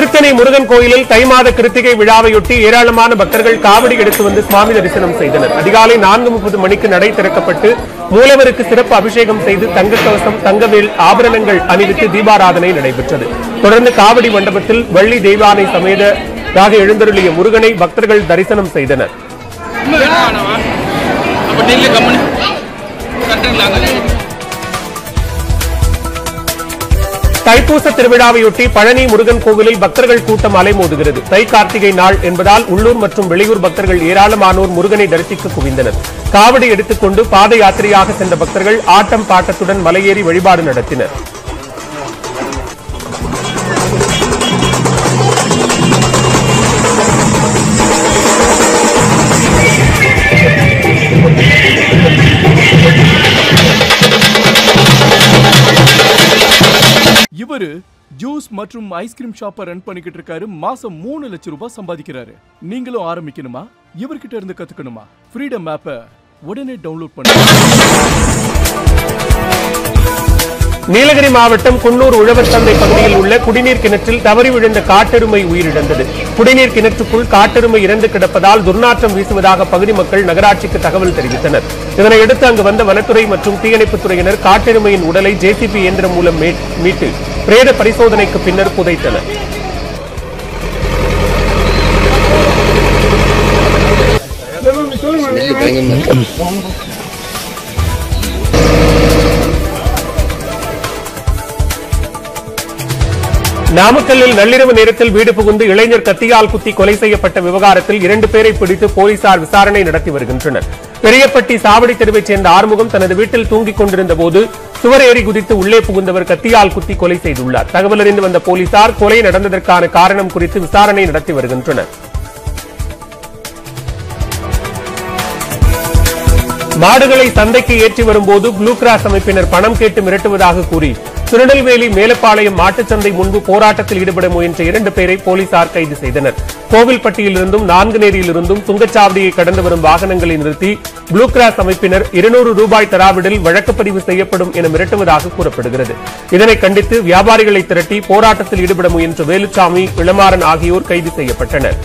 திருத்தணி முருகன் கோயிலில் தை மாத கிருத்திகை விழாவையொட்டி ஏராளமான பக்தர்கள் காவடி எடுத்து வந்து சுவாமி தரிசனம் செய்தனர். அதிகாலை நான்கு முப்பது மணிக்கு நடை திறக்கப்பட்டு மூலவருக்கு சிறப்பு அபிஷேகம் செய்து தங்க கவசம் தங்கவேல் ஆபரணங்கள் அணிவித்து தீபாராதனை நடைபெற்றது. தொடர்ந்து காவடி மண்டபத்தில் வள்ளி தெய்வானை சமேதராக எழுந்தருளிய முருகனை பக்தர்கள் தரிசனம் செய்தனர். தைப்பூச திருவிழாவையொட்டி பழனி முருகன் கோவிலில் பக்தர்கள் கூட்டம் அலைமோதுகிறது தை கார்த்திகை நாள் என்பதால் உள்ளூர் மற்றும் வெளியூர் பக்தர்கள் ஏராளமானோர் முருகனை தரிசிக்க குவிந்தனர். காவடி எடுத்துக்கொண்டு பாத யாத்திரையாக சென்ற பக்தர்கள் ஆட்டம் பாட்டத்துடன் மலையேறி வழிபாடு நடத்தினர். இவரு ஜூஸ் மற்றும் ஐஸ்கிரீம் ஷாப்பை ரன் பண்ணிக்கிட்டு இருக்காரு. மாசம் மூணு லட்சம் ரூபாய் சம்பாதிக்கிறாரு. நீங்களும் ஆரம்பிக்கணுமா? இவர்கிட்ட இருந்து கத்துக்கணுமா? ஃப்ரீடம் ஆப்பை உடனே டவுன்லோட் பண்ணு. நீலகிரி மாவட்டம் குன்னூர் உழவர் சந்தை பகுதியில் உள்ள குடிநீர் கிணற்றில் தவறி விழுந்த காட்டெருமை உயிரிழந்தது. குடிநீர் கிணற்றுக்குள் காட்டெருமை இறந்து கிடப்பதால் துர்நாற்றம் வீசுவதாக பகுதி மக்கள் நகராட்சிக்கு தகவல் தெரிவித்தனர். இதனையடுத்து அங்கு வந்த வனத்துறை மற்றும் தீயணைப்புத் துறையினர் காட்டெருமையின் உடலை ஜேசிபி இயந்திரம் மூலம் மீட்டு பிரேத பரிசோதனைக்கு பின்னர் புதைத்தனர் நாமக்கல்லில் நள்ளிரவு நேரத்தில் வீடு புகுந்து இளைஞர் கத்தியால் குத்தி கொலை செய்யப்பட்ட விவகாரத்தில் இரண்டு பேரை பிடித்து போலீசார் விசாரணை நடத்தி வருகின்றனர். பெரியப்பட்டி சாவடி தெருவைச் சேர்ந்த ஆறுமுகம் தனது வீட்டில் தூங்கிக் கொண்டிருந்த போது சுவர் ஏறி குதித்து உள்ளே புகுந்தவர் கத்தியால் குத்தி கொலை செய்துள்ளார். தகவலறிந்து வந்த போலீசார் கொலை நடந்ததற்கான காரணம் குறித்து விசாரணை நடத்தி வருகின்றனர். மாடுகளை சந்தைக்கு ஏற்றி வரும்போது ப்ளூ கிராஸ் அமைப்பினர் பணம் கேட்டு மிரட்டுவதாக கூறி திருநெல்வேலி மேலப்பாளையம் மாட்டுச்சந்தை முன்பு போராட்டத்தில் ஈடுபட முயன்ற இரண்டு பேரை போலீசார் கைது செய்தனர். கோவில்பட்டியிலிருந்தும் நான்குநேரியிலிருந்தும் சுங்கச்சாவடியை கடந்து வரும் வாகனங்களை நிறுத்தி ப்ளூ கிராஸ் அமைப்பினர் இருநூறு ரூபாய் தராவிடில் வழக்குப்பதிவு செய்யப்படும் என மிரட்டுவதாக கூறப்படுகிறது. இதனை கண்டித்து வியாபாரிகளை திரட்டி போராட்டத்தில் ஈடுபட முயன்ற வேலுச்சாமி இளமாறன் ஆகியோர் கைது செய்யப்பட்டனர்.